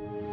you